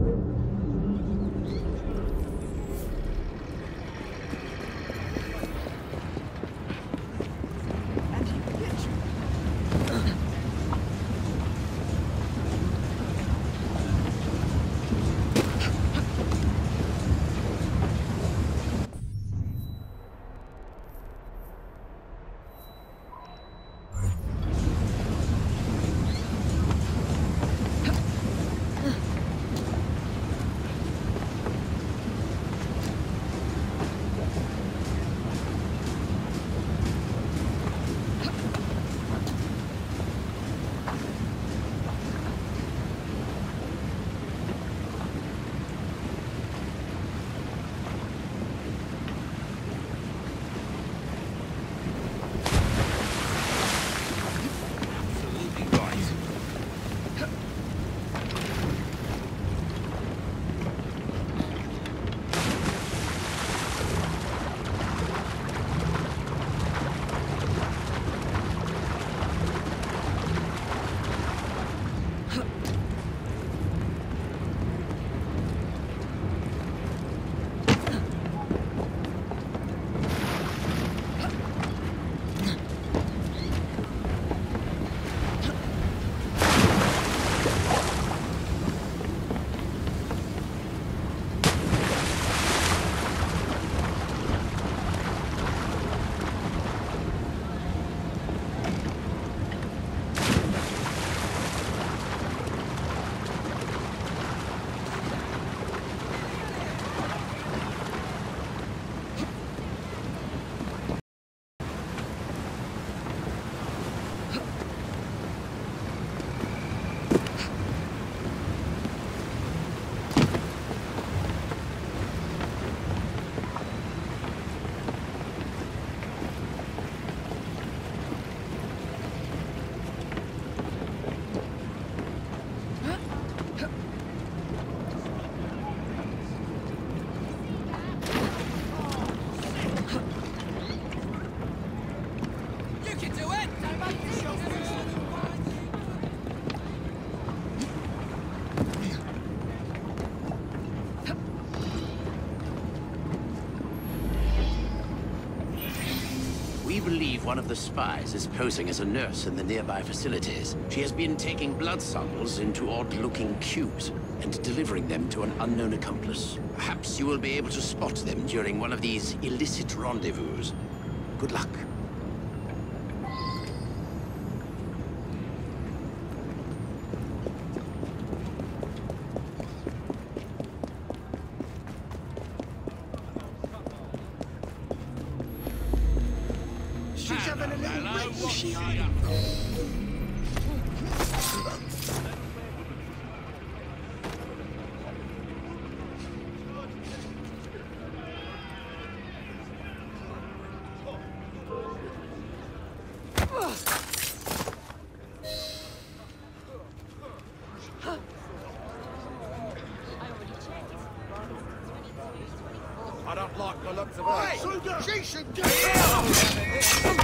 あ。One of the spies is posing as a nurse in the nearby facilities. She has been taking blood samples into odd-looking cubes and delivering them to an unknown accomplice. Perhaps you will be able to spot them during one of these illicit rendezvous. Good luck. Survive! She should get out!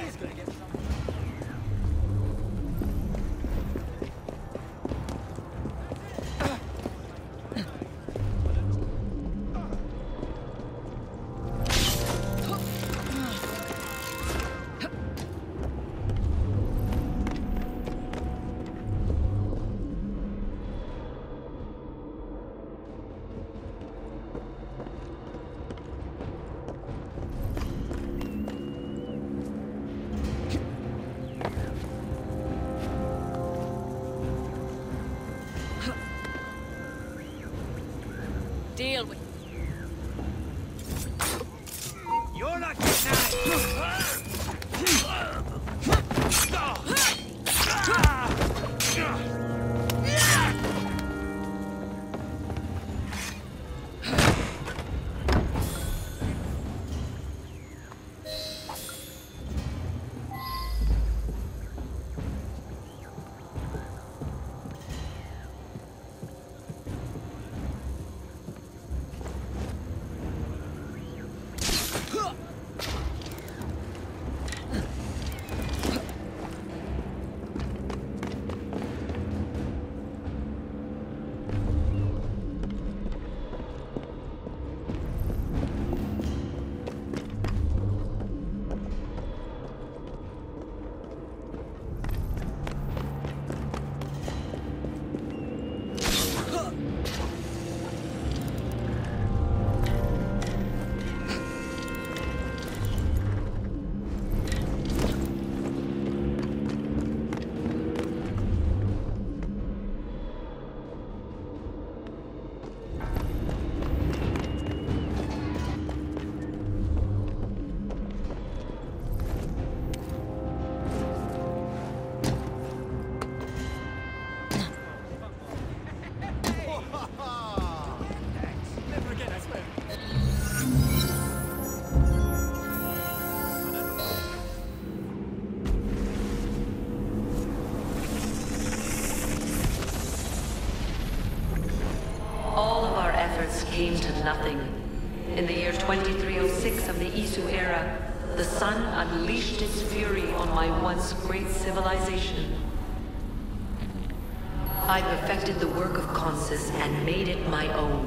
nothing. In the year 2306 of the Isu era, the sun unleashed its fury on my once great civilization. I perfected the work of Consus and made it my own.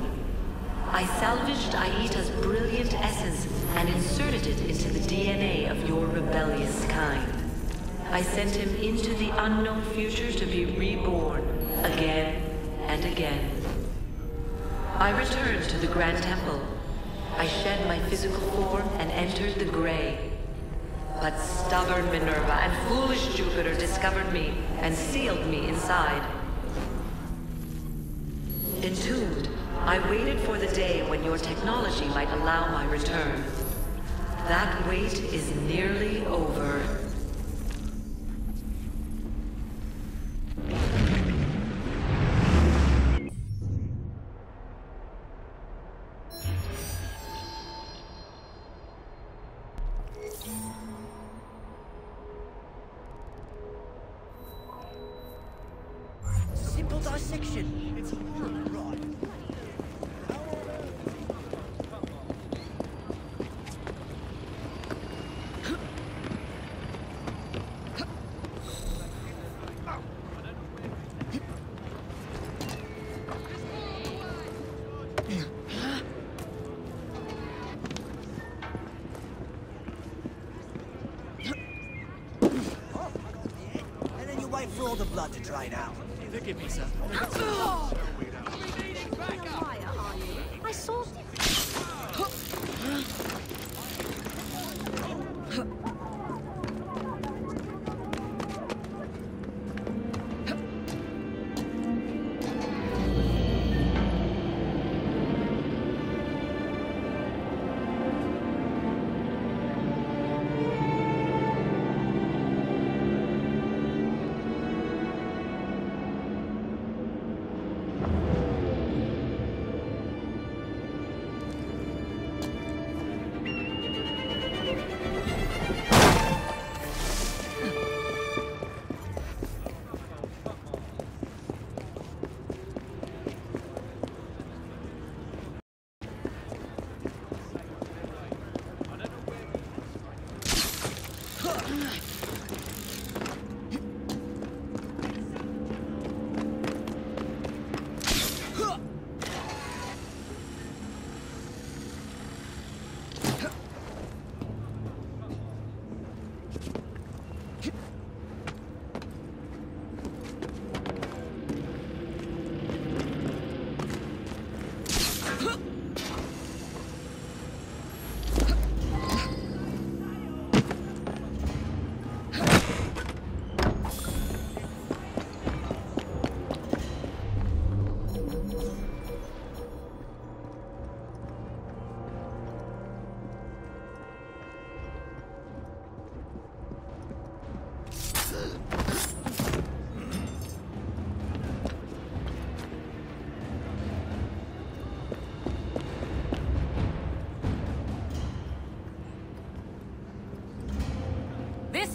I salvaged Aita's brilliant essence and inserted it into the DNA of your rebellious kind. I sent him into the unknown future to be reborn again and again. I returned to the Grand Temple. I shed my physical form and entered the Grey. But stubborn Minerva and foolish Jupiter discovered me and sealed me inside. Entombed, I waited for the day when your technology might allow my return. That wait is nearly over. All the blood to drain. Forgive me, sir. Ah!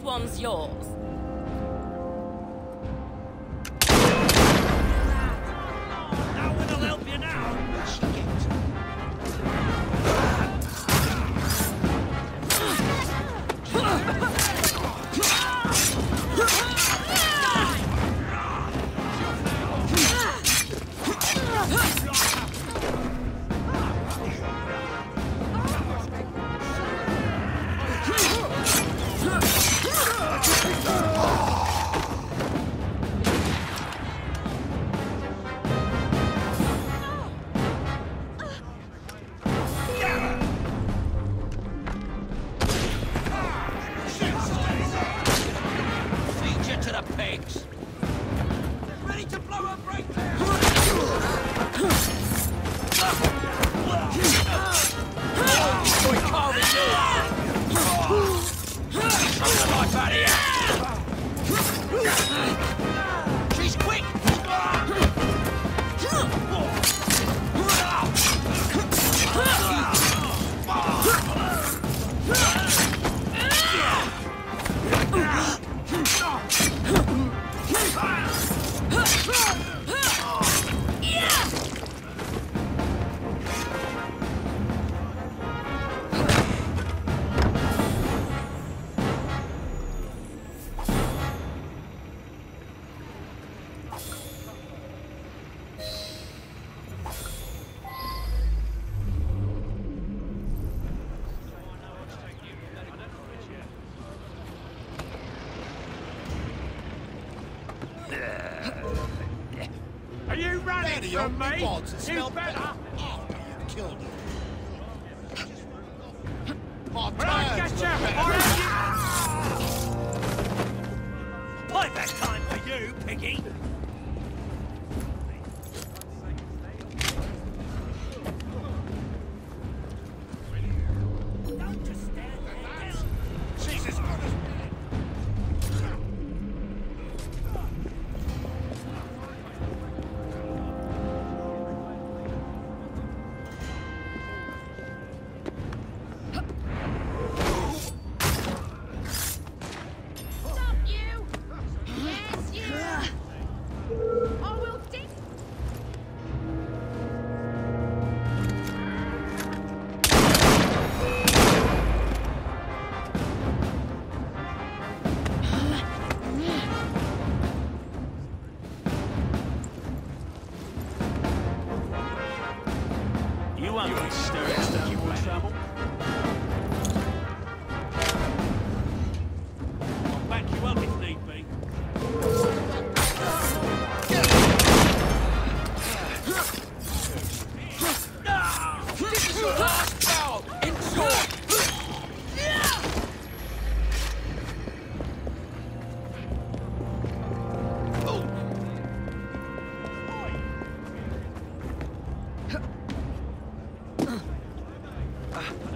One's yours. 啊。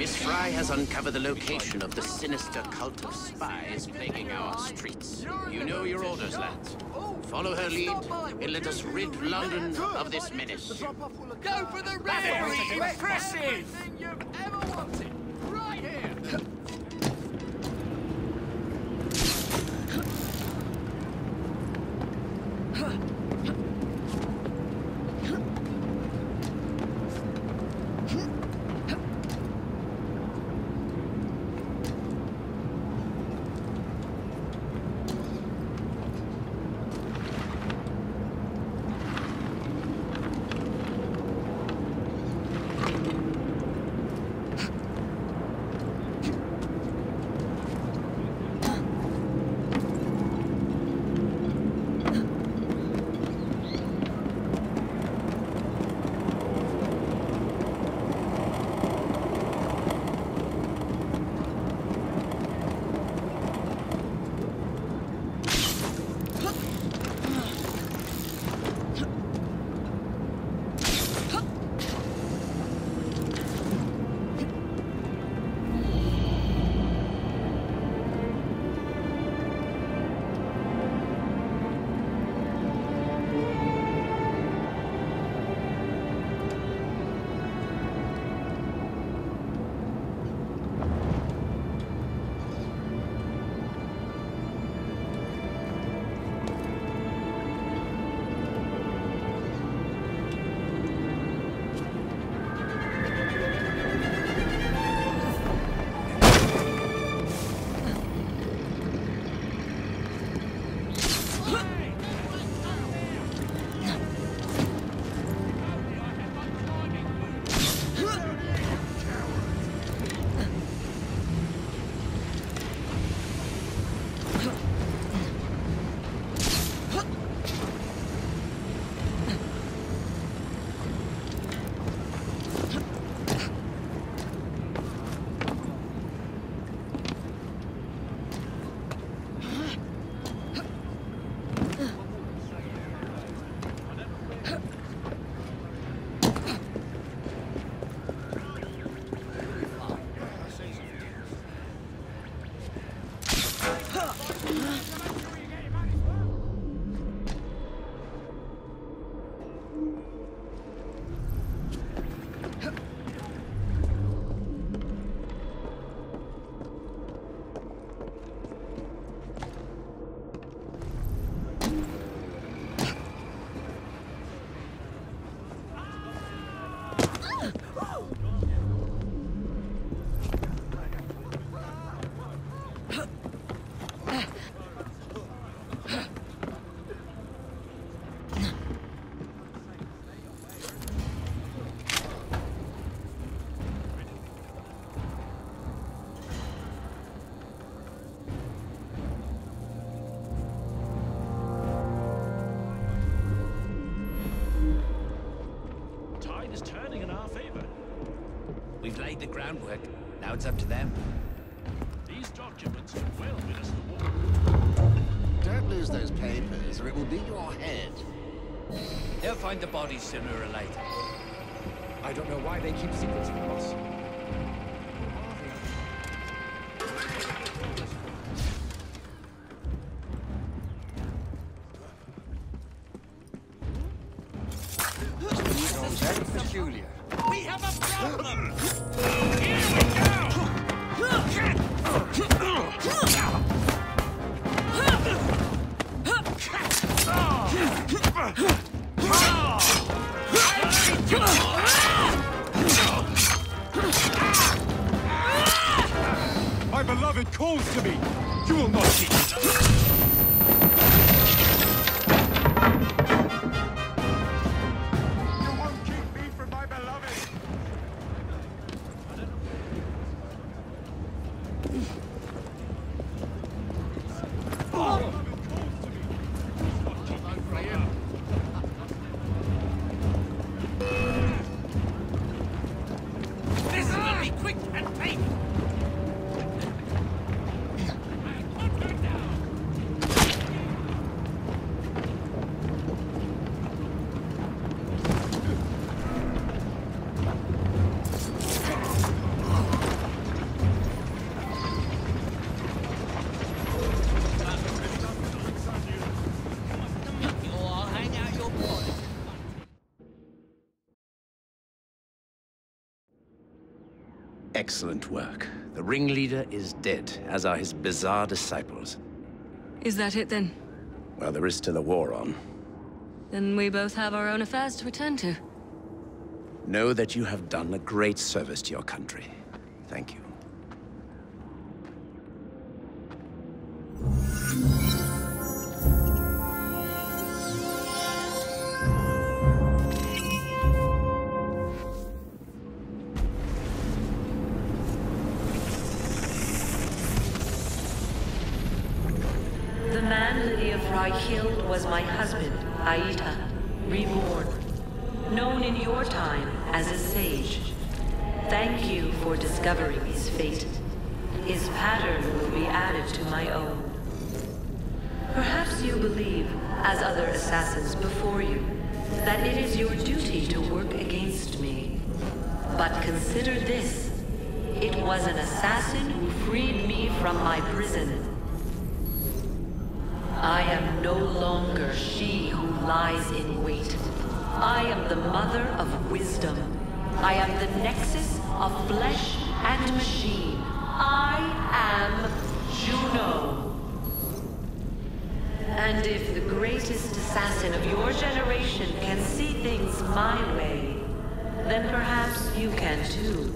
Miss Frye has uncovered the location of the sinister cult of spies plaguing our streets. You know your orders, lads. Follow her lead, and let us rid London of this menace. Go for the impressive! Find the bodies sooner or later. I don't know why they keep secrets from us. Excellent work. The ringleader is dead, as are his bizarre disciples. Is that it then? Well, there is still a war on. Then we both have our own affairs to attend to. Know that you have done a great service to your country. Thank you. Was my husband, Aita, reborn. Known in your time as a sage. Thank you for discovering his fate. His pattern will be added to my own. Perhaps you believe, as other assassins before you, that it is your duty to work against me. But consider this. It was an assassin who freed me from my prison. I am no longer she who lies in wait. I am the mother of wisdom. I am the nexus of flesh and machine. I am Juno. And if the greatest assassin of your generation can see things my way, then perhaps you can too.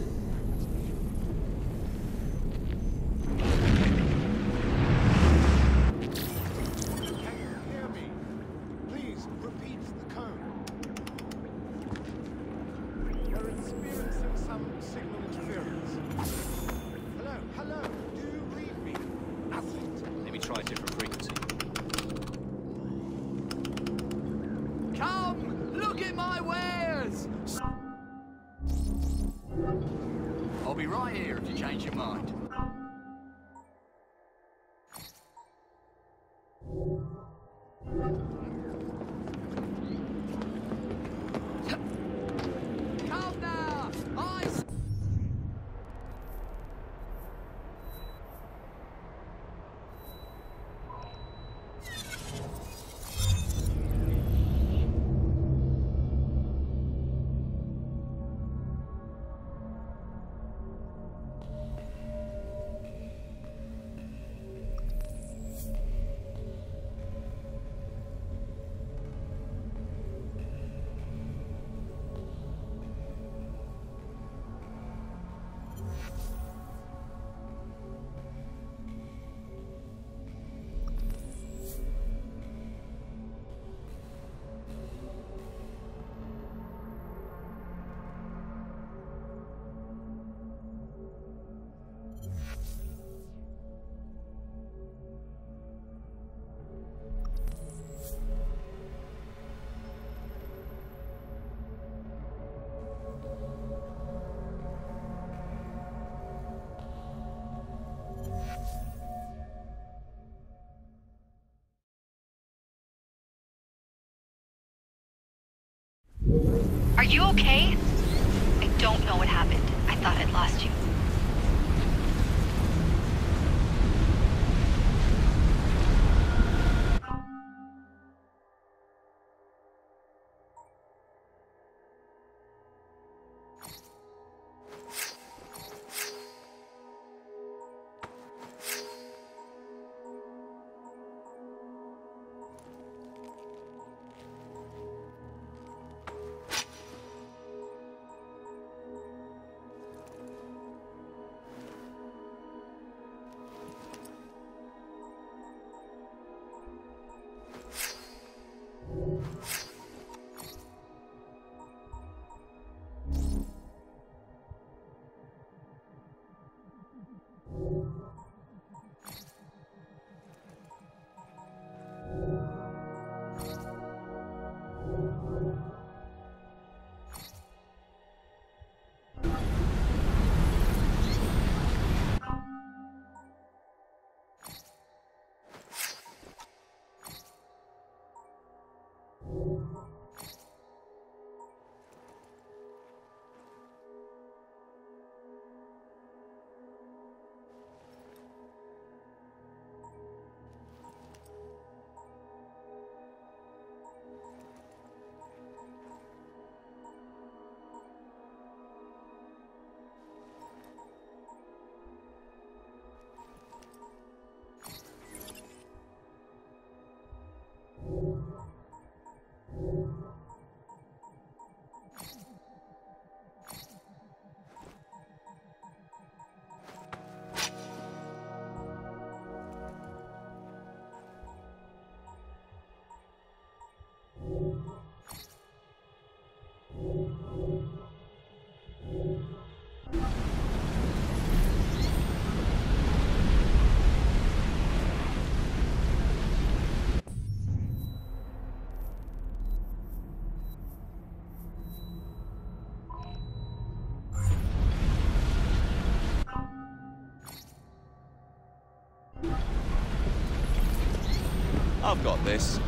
Are you okay? I don't know what happened. I thought I'd lost you. I've got this.